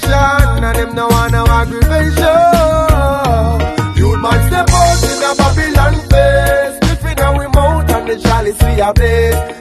politician and them no want no aggravation. You man step out in a Babylon face, sniffing we mouth and the chalice we a blaze.